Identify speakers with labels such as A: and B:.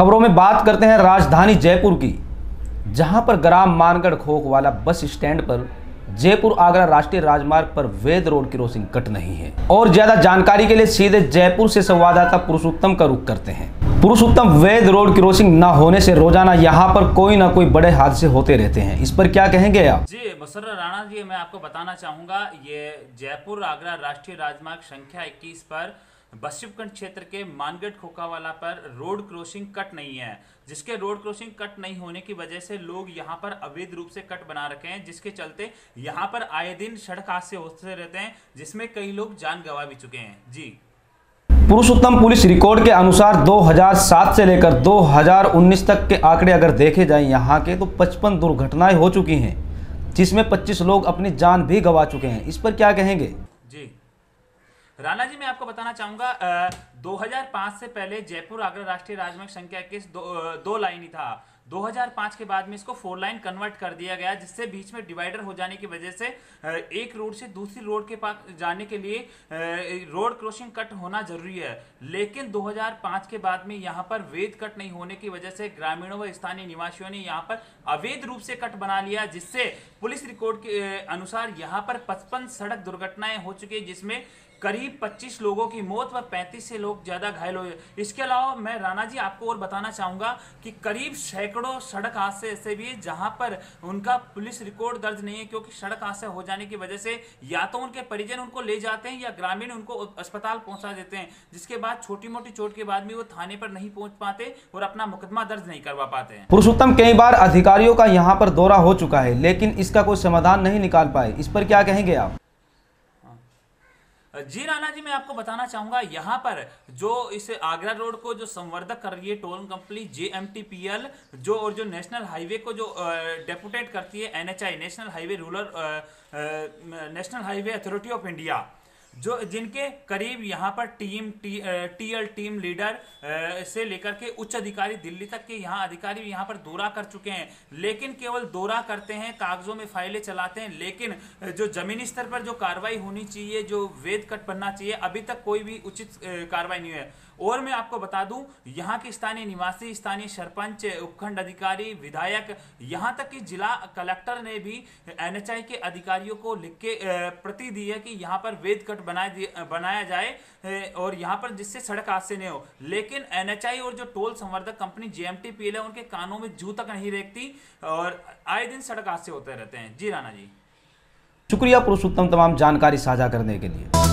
A: खबरों में बात करते हैं राजधानी जयपुर की, जहाँ पर ग्राम मानगढ़ खोख वाला बस स्टैंड पर जयपुर आगरा राष्ट्रीय राजमार्ग पर वैद रोड क्रॉसिंग कट नहीं है। और ज़्यादा जानकारी के लिए सीधे जयपुर से संवाददाता पुरुषोत्तम का रुख करते हैं। पुरुषोत्तम, वैद रोड क्रॉसिंग न होने से रोज़ाना यहाँ पर कोई ना कोई बड़े हादसे होते रहते हैं। इस पर क्या कहेंगे आप?
B: जी मुसर्र राणा जी, मैं आपको बताना चाहूँगा, ये जयपुर आगरा राष्ट्रीय राजमार्ग संख्या 21 पर बशिपगंज क्षेत्र के मानगढ़ खोखावाला पर रोड क्रॉसिंग कट नहीं है जिसके रोड क्रॉसिंग कट नहीं होने की वजह से लोग यहाँ पर अवैध रूप से कट बना रखे हैं जिसके चलते यहाँ पर आए दिन सड़क हादसे होते रहते हैं जिसमें कई लोग जान गंवा भी चुके हैं। जी।
A: पुरुषोत्तम पुलिस रिकॉर्ड के अनुसार 2007 से लेकर 2019 तक के आंकड़े अगर देखे जाएँ यहाँ के तो 55 दुर्घटनाएँ हो चुकी हैं जिसमें 25 लोग अपनी जान भी गंवा चुके हैं। इस पर क्या कहेंगे?
B: जी। राणा जी मैं आपको बताना चाहूँगा 2005 से पहले जयपुर आगरा राष्ट्रीय राजमार्ग संख्या के दो, दो लाइन ही था। 2005 के बाद में इसको फोर लाइन कन्वर्ट कर दिया गया जिससे बीच में डिवाइडर हो जाने की वजह से एक रोड से दूसरी रोड के पास जाने के लिए रोड क्रॉसिंग कट होना ज़रूरी है। लेकिन 2005 के बाद में यहाँ पर वेद कट नहीं होने की वजह से ग्रामीणों व स्थानीय निवासियों ने यहाँ पर अवैध रूप से कट बना लिया जिससे पुलिस रिकॉर्ड के अनुसार यहाँ पर 55 सड़क दुर्घटनाएँ हो चुकी है जिसमें करीब 25 लोगों की मौत व 35 से लोग ज़्यादा घायल हुए इसके अलावा मैं राणा जी आपको और बताना चाहूँगा कि करीब सैकड़ों सड़क हादसे ऐसे भी है जहाँ पर उनका पुलिस रिकॉर्ड दर्ज नहीं है, क्योंकि सड़क हादसे हो जाने की वजह से या तो उनके परिजन उनको ले जाते हैं या ग्रामीण उनको अस्पताल पहुँचा देते हैं, जिसके बाद छोटी मोटी चोट के बाद भी वो थाने पर नहीं पहुँच पाते और अपना मुकदमा दर्ज नहीं करवा पाते हैं।
A: पुरुषोत्तम कई बार अधिकारियों का यहाँ पर दौरा हो चुका है, लेकिन इसका कोई समाधान नहीं निकाल पाए। इस पर क्या कहेंगे आप?
B: जी राणा जी, मैं आपको बताना चाहूँगा, यहाँ पर जो इस आगरा रोड को जो संवर्धक कर रही है टोल कंपनी जेएमटीपीएल, जो और जो नेशनल हाईवे को जो डेपुटेट करती है NHAI, National Highway Rural National Highway Authority of India जो जिनके करीब यहाँ पर team T, TL team leader से लेकर के उच्च अधिकारी दिल्ली तक के यहाँ अधिकारी यहाँ पर दौरा कर चुके हैं। लेकिन केवल दौरा करते हैं कागजों में फाइलें चलाते हैं लेकिन जो जमीनी स्तर पर जो कार्रवाई होनी चाहिए जो वेद कट बनना चाहिए अभी तक कोई भी उचित कार्रवाई नहीं है। और मैं आपको बता दूँ, यहाँ के स्थानीय निवासी, स्थानीय सरपंच, उपखंड अधिकारी, विधायक, यहाँ तक कि जिला कलेक्टर ने भी एनएचआई के अधिकारियों को लिख के प्रति दी है कि यहाँ पर वेद कट बनाया बनाया जाए और यहाँ पर जिससे सड़क हादसे नहीं हो। लेकिन एनएचआई और जो टोल संवर्धक कंपनी जेएमटीपीएल है, उनके कानों में जू तक नहीं रेखती और आए दिन सड़क हादसे होते रहते हैं। जी राणा जी।
A: शुक्रिया पुरुषोत्तम, तमाम जानकारी साझा करने के लिए।